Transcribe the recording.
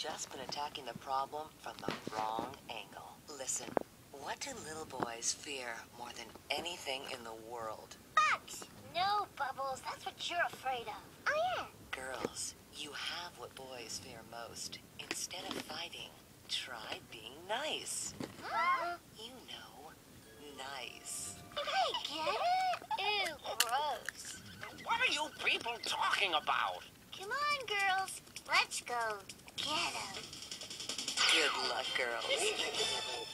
just been attacking the problem from the wrong angle. Listen, what do little boys fear more than anything in the world? Bugs! No, Bubbles, that's what you're afraid of. Oh, yeah. Girls, you have what boys fear most. Instead of fighting, try being nice. Huh? You know, nice. Hey, get it? Ew, gross. What are you people talking about? Come on, girls. Let's go get him. Good luck, girls.